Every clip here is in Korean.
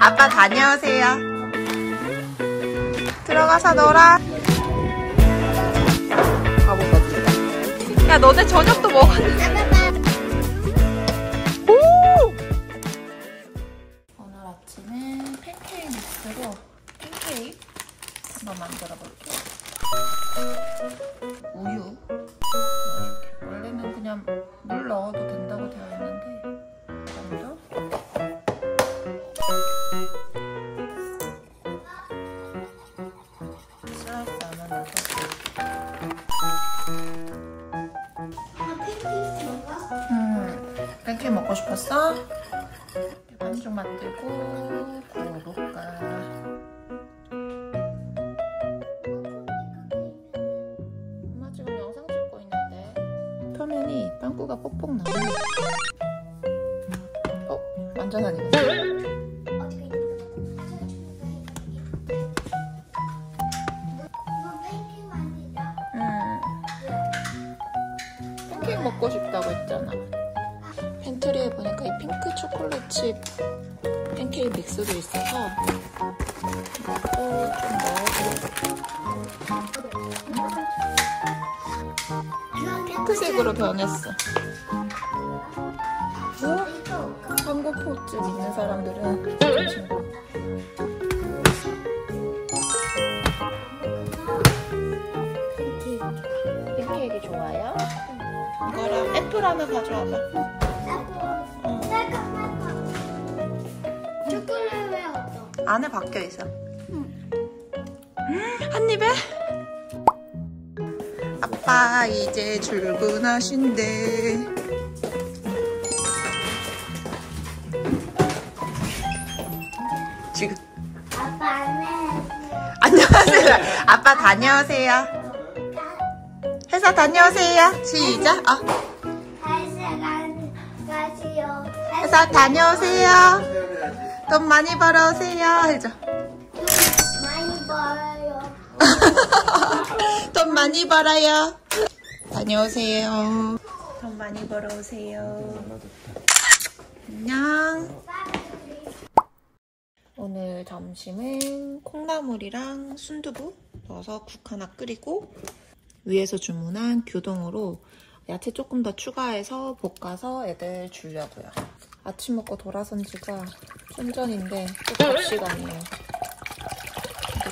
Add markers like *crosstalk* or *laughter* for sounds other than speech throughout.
아빠 다녀오세요. 들어가서 놀아. 가보겠습니다. 야, 너네 저녁도 먹었는데. 오늘 아침에 팬케이크 믹스로 팬케이크 한번 만들어 볼게요. 음, 팬케이크 먹고 싶었어? 반죽 만들고 구워볼까 엄마 지금 영상 찍고 있는데 표면이 빵꾸가 뽁뽁 나네 어? 완전 아니거 믹스도 있어서 이것도 좀 넣어서 핑크색으로 변했어 우와, 한국 포즈 있는 사람들은 조심. 팬케이크 좋아요? 이거랑 애플 하나 가져와봐 안에 박혀 있어. 한 입에? 아빠 이제 출근하신대. 지금 아빠는 안녕하세요. 아빠 다녀오세요. 회사 다녀오세요. 시작. 아, 헬스관 가시오. 회사 다녀오세요. 돈 많이 벌어오세요. 해줘. 많이 벌어요. *laughs* 돈 많이 벌어요. 다녀오세요. 돈 많이 벌어오세요. 안녕. 오늘 점심은 콩나물이랑 순두부 넣어서 국 하나 끓이고 위에서 주문한 규동으로 야채 조금 더 추가해서 볶아서 애들 주려고요. 아침 먹고 돌아선 지가 좀 전인데 또 밥 시간이에요.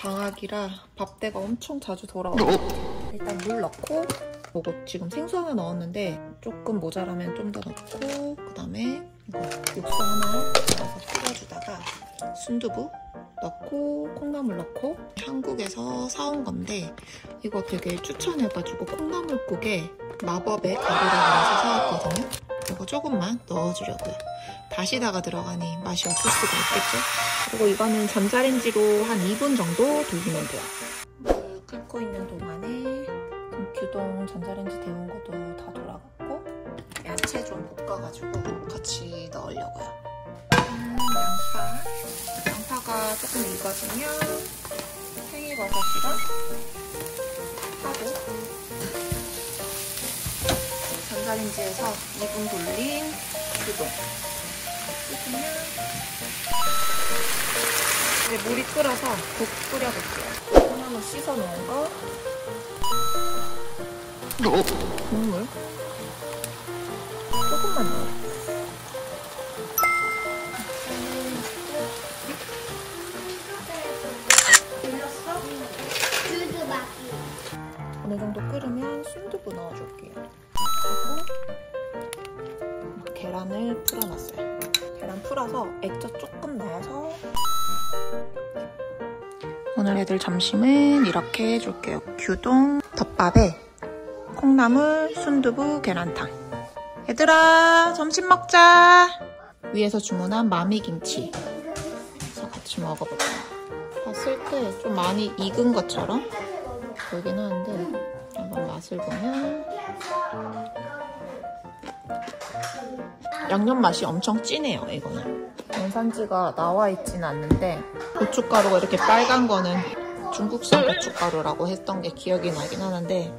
방학이라 밥대가 엄청 자주 돌아와요. 일단 물 넣고 요거 지금 생수 하나 넣었는데 조금 모자라면 좀 더 넣고 그 다음에 이거 육수 하나 넣어서 끓여주다가 순두부 넣고 콩나물 넣고 한국에서 사온 건데 이거 되게 추천해가지고 콩나물국에 마법의 가루라고 해서 사왔거든요. 조금만 넣어주려고요. 다시다가 들어가니 맛이 없을 수가 있겠죠? 그리고 이거는 전자레인지로 한 2분 정도 돌리면 돼요. 물 끓고 있는 동안에 규동 전자레인지 데운 것도 다 돌아갔고 야채 좀 볶아가지고 같이 넣으려고요. 음, 양파. 양파가 조금 익어지면 팽이버섯이 전자레인지에서 2분 돌린 끓이면 이제 물이 끓어서 국 끓여볼게요. 콩나물 씻어 놓은 거. 국물 오늘 애들 점심은 이렇게 해줄게요. 규동 덮밥에 콩나물, 순두부, 계란탕. 얘들아 점심 먹자. 위에서 주문한 마미김치. 같이 먹어볼게요. 봤을 때 좀 많이 익은 것처럼 보이긴 하는데 한번 맛을 보면 양념 맛이 엄청 진해요 이거는 원산지가 나와 있진 않는데 고춧가루가 이렇게 빨간 거는 중국산 고춧가루라고 했던 게 기억이 나긴 하는데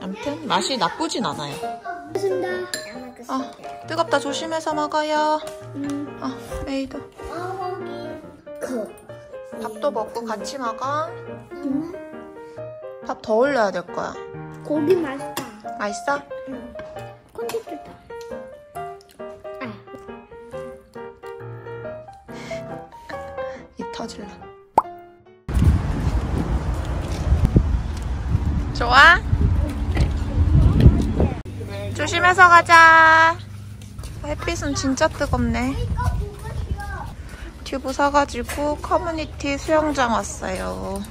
아무튼 맛이 나쁘진 않아요. 아 뜨겁다 조심해서 먹어요 음. 아 메이드. 밥도 먹고 같이 먹어. 음. 밥더 올려야 될 거야. 고기 맛있다. 맛있어? 입 터질라. 좋아? 조심해서 가자. 햇빛은 진짜 뜨겁네. 튜브 사가지고 커뮤니티 수영장 왔어요.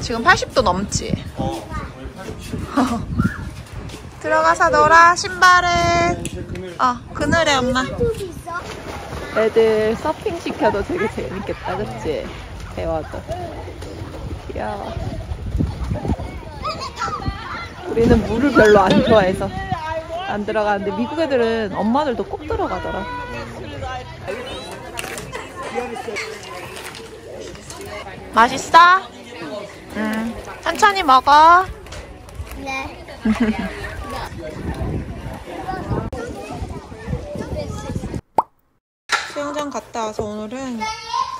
지금 80도 넘지? 어, 거의 87. *laughs* 들어가서 놀아, 신발은. 어, 그늘에 엄마. 애들 서핑 시켜도 되게 재밌겠다, 그치? 배워도. 귀여워. 우리는 물을 별로 안 좋아해서 안 들어가는데 미국 애들은 엄마들도 꼭 들어가더라. 맛있어? 응. 천천히 먹어. 네. *laughs* 수영장 갔다 와서 오늘은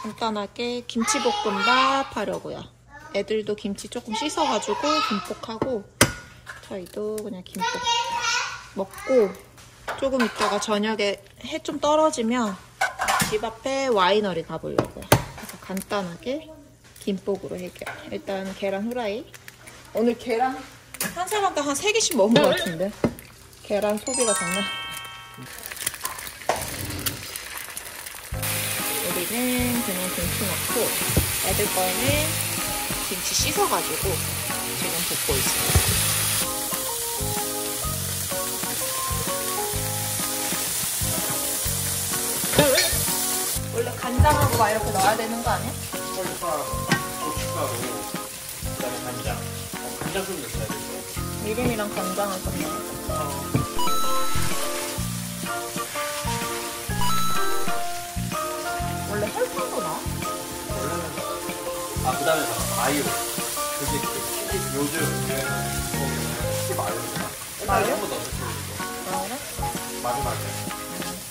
간단하게 김치볶음밥 하려고요. 애들도 김치 조금 씻어가지고 김볶하고 저희도 그냥 김볶 먹고 조금 있다가 저녁에 해 좀 떨어지면 집 앞에 와이너리 가보려고요. 그래서 간단하게 김볶으로 해결. 일단 계란 후라이. 오늘 계란 한 사람당 한 3개씩 먹은 것 같은데 계란 소비가 장난 우리는 그냥 김치 넣고 애들 거는 김치 씻어가지고 지금 볶고 있어요. 원래 간장하고 막 이렇게 넣어야 되는 거 아니야? 설탕, 고춧가루, 그다음에 간장. 어, 간장 좀 넣어야 돼. 미림이랑 간장을 좀 넣어. 마요. 그게 그 요즘 유행하는 마요인가? 마요? 한번 넣어주세요. 그래? 마지막에.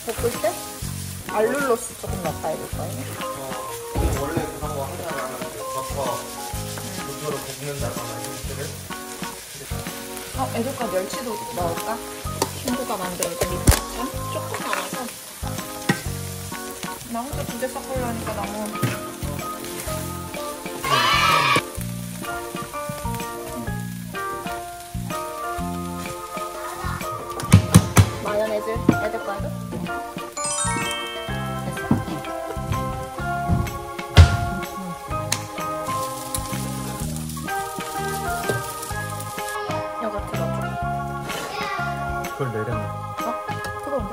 볶을 때? 알룰로스 조금 넣었다 해볼 거예요. 어, 근데 원래 그런 거 이제 버터, 버터로 볶는다거나 이런 것들을 어, 애들 거 멸치도 넣을까? 친구가 만들어준 미국장 조금 남아서 나 혼자 두개 섞으려니까 너무 마요네즈 애들 거에도 됐어? 요거트 넣어줘 그걸 내려놔. 어? 뜨거운데?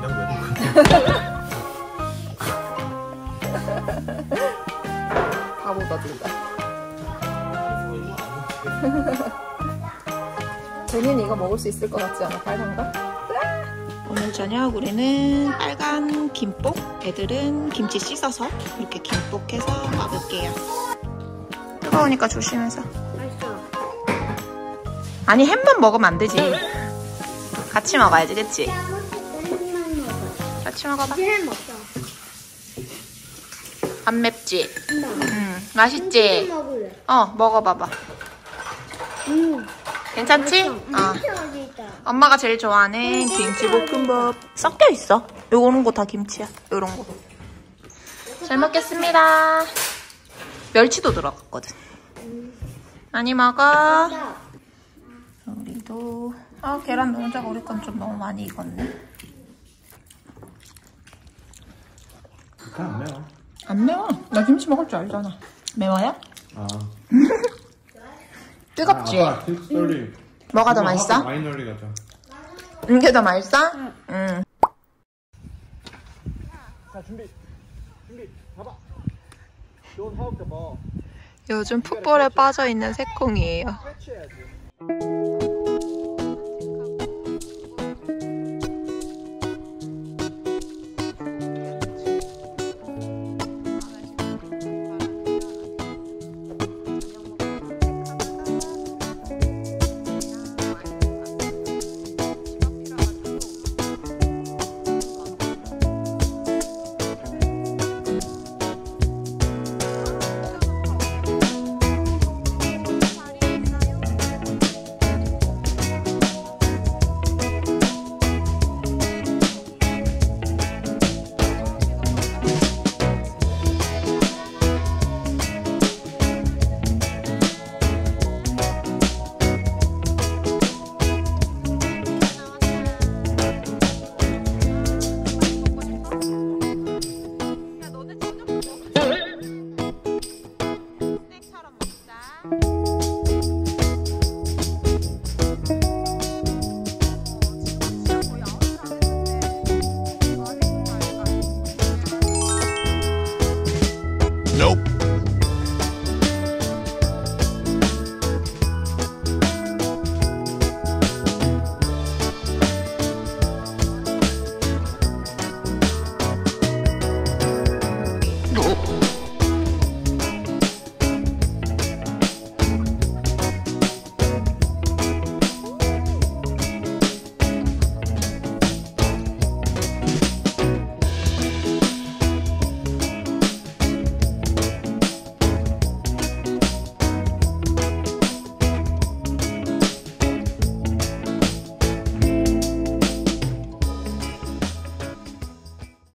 내려. 바보가 둘다 제니는 이거 먹을 수 있을 것 같지 않아? 빨간 거? 오늘 저녁 우리는 빨간 김복, 애들은 김치 씻어서 이렇게 김복해서 먹을게요. 뜨거우니까 조심해서. 맛있어. 아니 햄만 먹으면 안 되지. 같이 먹어야지, 그치? 같이 먹어봐. 이제 햄 없어. 안 맵지? 응, 맛있지? 어, 먹어봐봐. 음. 괜찮지? 음, 어. 맛있어. 엄마가 제일 좋아하는 김치볶음밥 섞여 있어. 요거는 거다 김치야. 요런 거. 잘 먹겠습니다. 멸치도 들어갔거든. 많이 먹어. 우리도 아 계란 노른자가 우리 건 좀 너무 많이 익었네. 안 매워. 안 매워. 나 김치 먹을 줄 알잖아. 매워요? 아. *laughs* 뜨겁지? 아빠 킥스토리. 뭐가 더 맛있어? 마이너리 가자. 이게 더 맛있어? 응. 자 준비. 준비. 봐봐. Ball. 요즘 풋볼에 빠져 있는 새콩이에요. 패치해야지.